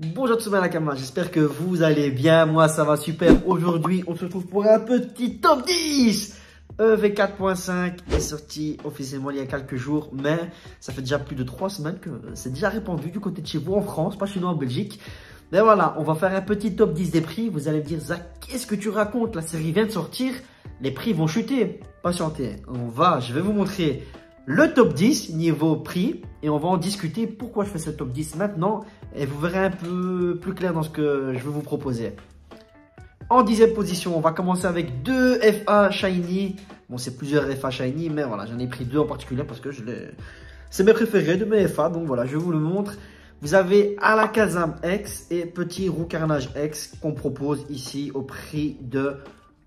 Bonjour tout le monde j'espère que vous allez bien, moi ça va super. Aujourd'hui on se retrouve pour un petit top 10 EV4.5 est sorti officiellement il y a quelques jours, mais ça fait déjà plus de 3 semaines que c'est déjà répandu du côté de chez vous en France, pas chez nous en Belgique. Mais voilà, on va faire un petit top 10 des prix. Vous allez me dire, Zach, qu'est-ce que tu racontes? La série vient de sortir, les prix vont chuter. Patientez, on va, je vais vous montrer le top 10 niveau prix et on va en discuter pourquoi je fais ce top 10 maintenant et vous verrez un peu plus clair dans ce que je vais vous proposer. En dixième position, on va commencer avec deux FA Shiny. Bon, c'est plusieurs FA Shiny, mais voilà, j'en ai pris deux en particulier parce que je c'est mes préférés de mes FA. Donc voilà, je vous le montre. Vous avez Alakazam X et Petit Roux Carnage X qu'on propose ici au prix de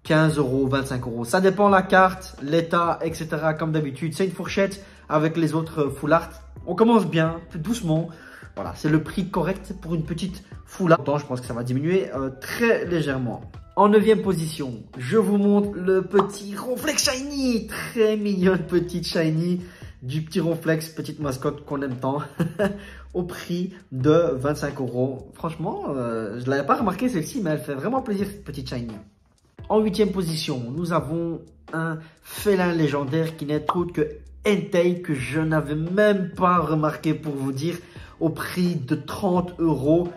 15 euros, 25 euros. Ça dépend la carte, l'état, etc. Comme d'habitude, c'est une fourchette avec les autres full art. On commence bien, doucement. Voilà, c'est le prix correct pour une petite full art. Je pense que ça va diminuer euh, très légèrement. En neuvième position, je vous montre le petit Ronflex Shiny. Très mignonne petite Shiny du petit Ronflex, petite mascotte qu'on aime tant, au prix de 25 euros. Franchement, euh, je ne l'avais pas remarqué celle-ci, mais elle fait vraiment plaisir cette petite Shiny. En huitième position, nous avons un félin légendaire qui n'est autre que Entei, que je n'avais même pas remarqué pour vous dire, au prix de 30 euros.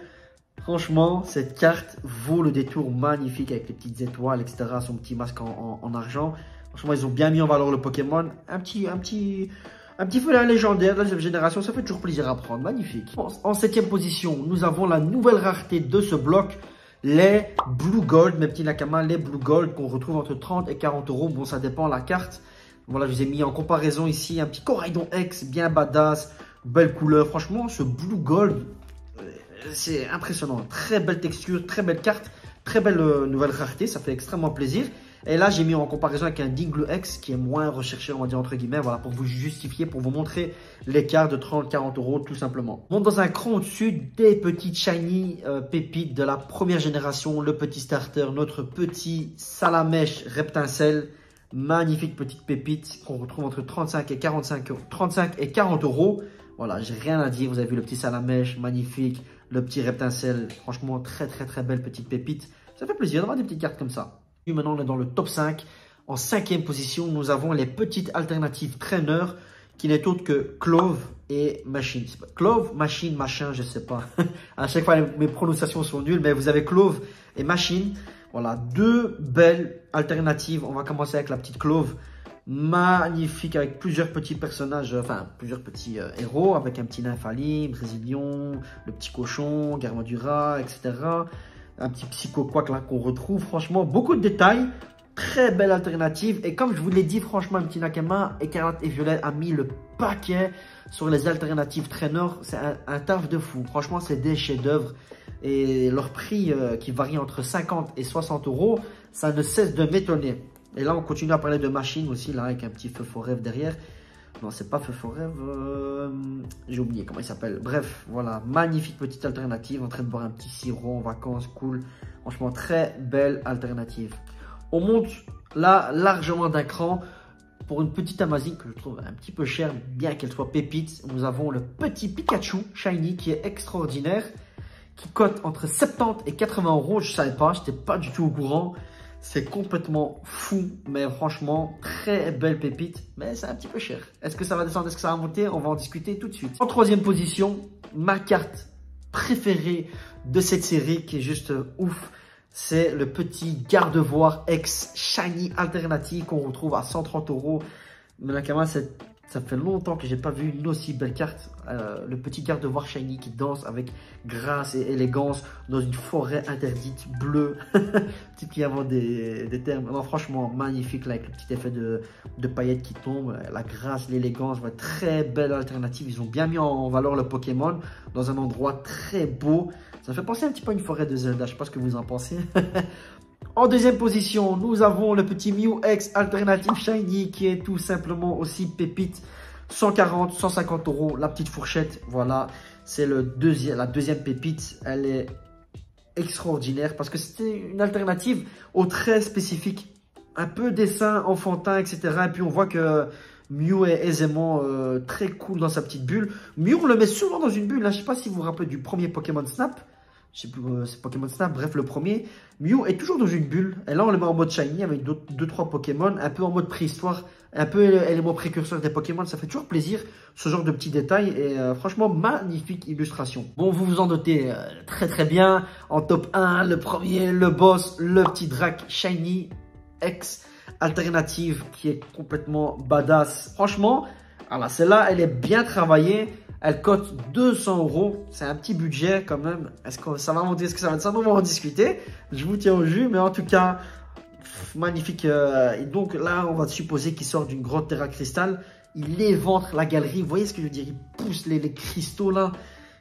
Franchement, cette carte vaut le détour magnifique avec les petites étoiles, etc. Son petit masque en, argent. Franchement, ils ont bien mis en valeur le Pokémon. Un petit, un petit, un petit légendaire de la génération, ça fait toujours plaisir à prendre. Magnifique. En septième position, nous avons la nouvelle rareté de ce bloc les Blue Gold, mes petits Nakama, les Blue Gold qu'on retrouve entre 30 et 40 euros. Bon, ça dépend la carte. Voilà, je vous ai mis en comparaison ici un petit Coraidon X, bien badass, belle couleur. Franchement, ce Blue Gold, euh, c'est impressionnant. Très belle texture, très belle carte, très belle euh, nouvelle rareté. Ça fait extrêmement plaisir. Et là, j'ai mis en comparaison avec un Dingle X qui est moins recherché, on va dire entre guillemets, voilà, pour vous justifier, pour vous montrer l'écart de 30-40 euros tout simplement. Bon, dans un cran au-dessus des petites shiny euh, pépites de la première génération, le petit starter, notre petit salamèche reptincelle, magnifique petite pépite qu'on retrouve entre 35 et 45 35 et 40 euros. Voilà, j'ai rien à dire, vous avez vu le petit salamèche, magnifique, le petit reptincelle, franchement très très très belle petite pépite. Ça fait plaisir d'avoir des petites cartes comme ça. Maintenant, on est dans le top 5. En cinquième position, nous avons les petites alternatives trainer qui n'est autre que Clove et Machine. Clove, Machine, machin, je sais pas. à chaque fois, mes prononciations sont nulles, mais vous avez Clove et Machine. Voilà, deux belles alternatives. On va commencer avec la petite Clove. Magnifique, avec plusieurs petits personnages, enfin, plusieurs petits euh, héros, avec un petit Nymphalie, Brésilion, le petit cochon, Garmadura, etc un petit psycho quack là qu'on retrouve. Franchement, beaucoup de détails. Très belle alternative. Et comme je vous l'ai dit, franchement, petit Nakama, Écarlate et Violet a mis le paquet sur les alternatives trainer. C'est un, taf de fou. Franchement, c'est des chefs-d'œuvre. Et leur prix euh, qui varie entre 50 et 60 euros, ça ne cesse de m'étonner. Et là, on continue à parler de machines aussi, là, avec un petit feu fort rêve derrière. Non, c'est pas Feu Forever. Euh, j'ai oublié comment il s'appelle. Bref, voilà. Magnifique petite alternative. En train de boire un petit sirop en vacances. Cool. Franchement, très belle alternative. On monte là largement d'un cran. Pour une petite Amazing que je trouve un petit peu chère, bien qu'elle soit pépite, nous avons le petit Pikachu Shiny qui est extraordinaire, qui cote entre 70 et 80 euros. Je savais pas, j'étais pas du tout au courant. C'est complètement fou, mais franchement, très belle pépite, mais c'est un petit peu cher. Est-ce que ça va descendre, est-ce que ça va monter On va en discuter tout de suite. En troisième position, ma carte préférée de cette série, qui est juste ouf, c'est le petit garde-voir ex shiny alternative qu'on retrouve à 130 euros. Mais c'est ça fait longtemps que j'ai pas vu une aussi belle carte. Euh, le petit garde-voir shiny qui danse avec grâce et élégance dans une forêt interdite bleue. Petit qui des, des termes. Non, franchement, magnifique là, avec le petit effet de, de paillettes qui tombent. La grâce, l'élégance. très belle alternative. Ils ont bien mis en valeur le Pokémon dans un endroit très beau. Ça fait penser un petit peu à une forêt de Zelda. Je sais pas ce que vous en pensez. En deuxième position, nous avons le petit Mew X Alternative Shiny qui est tout simplement aussi pépite. 140, 150 euros, la petite fourchette, voilà. C'est la deuxième pépite. Elle est extraordinaire parce que c'était une alternative au très spécifique. Un peu dessin enfantin, etc. Et puis on voit que Mew est aisément euh, très cool dans sa petite bulle. Mew, on le met souvent dans une bulle. Là, je sais pas si vous vous rappelez du premier Pokémon Snap. Je sais plus, euh, c'est Pokémon Snap, bref, le premier. Mew est toujours dans une bulle. Et là, on le met en mode shiny avec 2-3 Pokémon, un peu en mode préhistoire, un peu élément précurseur des Pokémon. Ça fait toujours plaisir, ce genre de petits détails. Et euh, franchement, magnifique illustration. Bon, vous vous en doutez euh, très très bien. En top 1, le premier, le boss, le petit Drac shiny X alternative qui est complètement badass. Franchement, alors celle-là, elle est bien travaillée. Elle cote 200 euros. C'est un petit budget quand même. Est-ce que ça va monter Est-ce que ça va être ça On va en discuter. Je vous tiens au jus. Mais en tout cas, magnifique. Euh, et donc là, on va supposer qu'il sort d'une grotte terra cristal. Il éventre la galerie. Vous voyez ce que je veux dire? Il pousse les, cristaux là.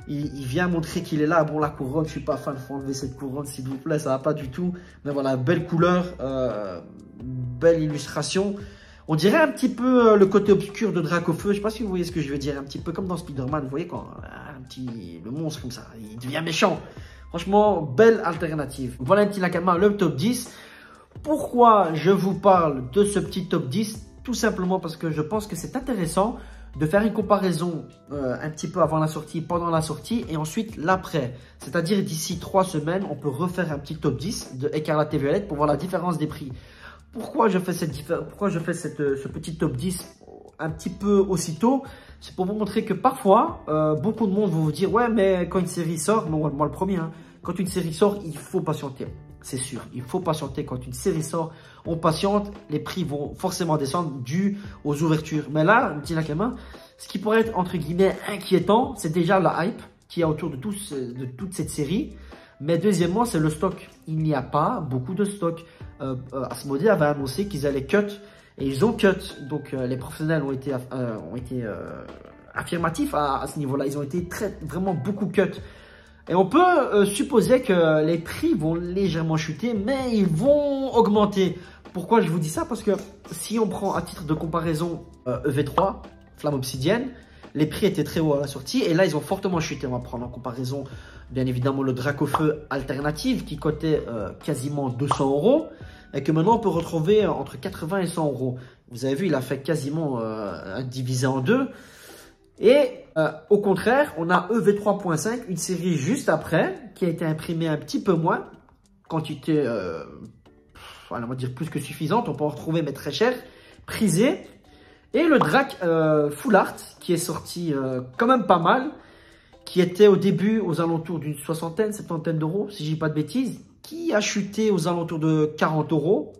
Il, vient montrer qu'il est là. Bon, la couronne, je suis pas fan. Faut enlever cette couronne, s'il vous plaît. Ça va pas du tout. Mais voilà, belle couleur. Euh, belle illustration. On dirait un petit peu euh, le côté obscur de Dracofeu. Je sais pas si vous voyez ce que je veux dire. Un petit peu comme dans Spider-Man. Vous voyez quand euh, un petit le monstre comme ça, il devient méchant. Franchement, belle alternative. Valentin Nakama, le top 10. Pourquoi je vous parle de ce petit top 10 Tout simplement parce que je pense que c'est intéressant de faire une comparaison euh, un petit peu avant la sortie, pendant la sortie et ensuite l'après. C'est-à-dire d'ici trois semaines, on peut refaire un petit top 10 de Écarlate et Violette pour voir la différence des prix. Pourquoi je fais, cette, pourquoi je fais cette, ce petit top 10 un petit peu aussitôt C'est pour vous montrer que parfois, euh, beaucoup de monde vont vous dire « Ouais, mais quand une série sort, moi, le premier, hein, quand une série sort, il faut patienter. » C'est sûr, il faut patienter. Quand une série sort, on patiente, les prix vont forcément descendre dû aux ouvertures. Mais là, petit Nakama, ce qui pourrait être entre guillemets inquiétant, c'est déjà la hype qui est autour de, tous, de toute cette série. Mais deuxièmement, c'est le stock. Il n'y a pas beaucoup de stock. Euh, euh, avait annoncé qu'ils allaient cut et ils ont cut. Donc euh, les professionnels ont été, été affirmatifs à, ce niveau-là. Ils ont été vraiment beaucoup cut. Et on peut supposer que les prix vont légèrement chuter, mais ils vont augmenter. Pourquoi je vous dis ça? Parce que si on prend à titre de comparaison EV3, e Flamme Obsidienne, les prix étaient très hauts à la sortie et là ils ont fortement chuté. On va prendre en comparaison bien évidemment le Dracofeu alternative qui cotait euh, quasiment 200 euros et que maintenant on peut retrouver entre 80 et 100 euros. Vous avez vu, il a fait quasiment euh, divisé en deux. Et euh, au contraire, on a EV3.5, une série juste après, qui a été imprimée un petit peu moins, quantité, on va dire plus que suffisante, on peut en retrouver mais très cher, prisé. Et le Drac Full Art, qui est sorti quand même pas mal, qui était au début aux alentours d'une soixantaine, septantaine d'euros, si je dis pas de bêtises, qui a chuté aux alentours de 40 euros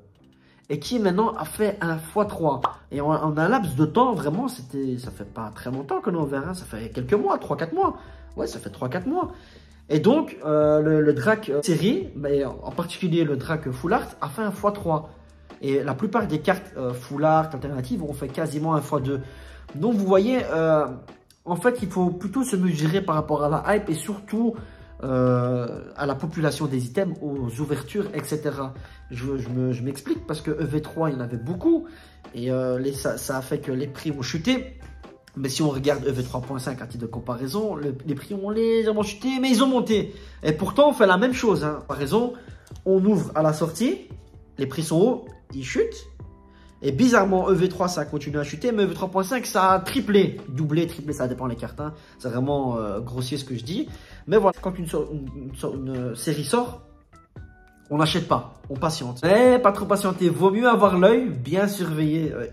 et qui maintenant a fait un x3. Et en, un laps de temps, vraiment, c'était, ça fait pas très longtemps que nous verra, ça fait quelques mois, 3-4 mois. Ouais, ça fait 3-4 mois. Et donc, euh, le, Drac série, mais en particulier le Drac Full Art, a fait un x3. Et la plupart des cartes euh, Full Art alternatives ont fait quasiment un x2. Donc, vous voyez, euh, en fait, il faut plutôt se mesurer par rapport à la hype et surtout euh, à la population des items, aux ouvertures, etc. Je, m'explique parce que EV3, il y en avait beaucoup et ça, a fait que les prix ont chuté. Mais si on regarde EV3.5 à titre de comparaison, les prix ont légèrement chuté, mais ils ont monté. Et pourtant, on fait la même chose. Hein. Par raison, on ouvre à la sortie, les prix sont hauts, ils chutent. Et bizarrement, EV3, ça a continué à chuter, mais EV3.5, ça a triplé. Doublé, triplé, ça dépend les cartes. Hein. C'est vraiment euh, grossier ce que je dis. Mais voilà, quand une, une, série sort, on n'achète pas, on patiente. Mais pas trop patienter, vaut mieux avoir l'œil, bien surveiller euh,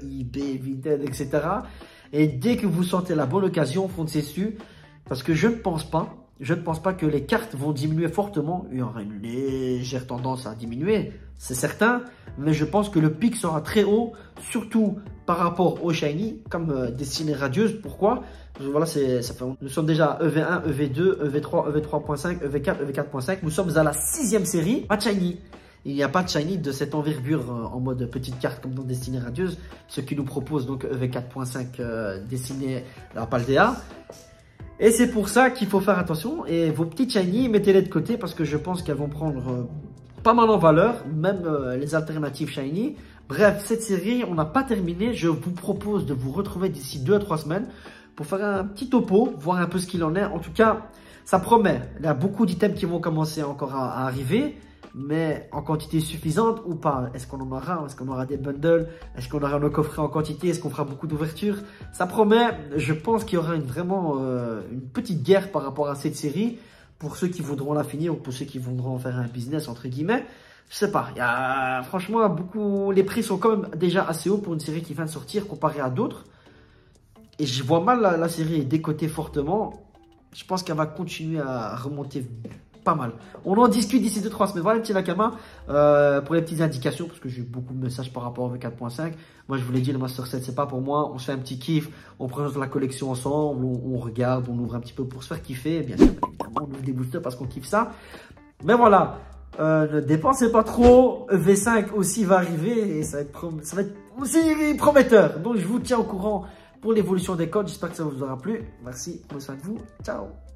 etc. Et dès que vous sentez la bonne occasion, foncez dessus. Parce que je ne pense pas, je ne pense pas que les cartes vont diminuer fortement. Il y aura une légère tendance à diminuer, c'est certain. Mais je pense que le pic sera très haut, surtout par rapport au Shiny, comme euh, destiné radieuse. Pourquoi? Voilà, nous sommes déjà EV1, EV2, EV3, EV3.5, EV4, EV4.5. Nous sommes à la sixième série, pas de Shiny. Il n'y a pas de Shiny de cette envergure euh, en mode petite carte comme dans Destinée Radieuse, ce qui nous propose donc EV4.5 euh, destiné à Paldea. Et c'est pour ça qu'il faut faire attention. Et vos petites shiny, mettez-les de côté parce que je pense qu'elles vont prendre euh, pas mal en valeur, même euh, les alternatives shiny. Bref, cette série, on n'a pas terminé. Je vous propose de vous retrouver d'ici 2 à 3 semaines pour faire un petit topo, voir un peu ce qu'il en est. En tout cas, ça promet. Il y a beaucoup d'items qui vont commencer encore à arriver mais en quantité suffisante ou pas? Est-ce qu'on en aura? Est-ce qu'on aura des bundles? Est-ce qu'on aura nos coffrets en quantité? Est-ce qu'on fera beaucoup d'ouvertures? Ça promet, je pense qu'il y aura une, vraiment euh, une petite guerre par rapport à cette série pour ceux qui voudront la finir ou pour ceux qui voudront faire un business, entre guillemets. Je sais pas, y a, franchement, beaucoup, les prix sont quand même déjà assez hauts pour une série qui vient de sortir comparé à d'autres. Et je vois mal la, série décoter fortement. Je pense qu'elle va continuer à remonter pas mal. On en discute d'ici 2-3 semaines. Voilà, petit Nakama, euh, pour les petites indications, parce que j'ai beaucoup de messages par rapport au V4.5. Moi, je vous l'ai dit, le Master 7, c'est pas pour moi. On se fait un petit kiff, on présente la collection ensemble, on, regarde, on ouvre un petit peu pour se faire kiffer. Bien sûr, on ouvre des boosters parce qu'on kiffe ça. Mais voilà, euh, ne dépensez pas trop. V5 aussi va arriver et ça va, être, ça va être aussi prometteur. Donc, je vous tiens au courant pour l'évolution des codes. J'espère que ça vous aura plu. Merci, prenez soin de vous. Ciao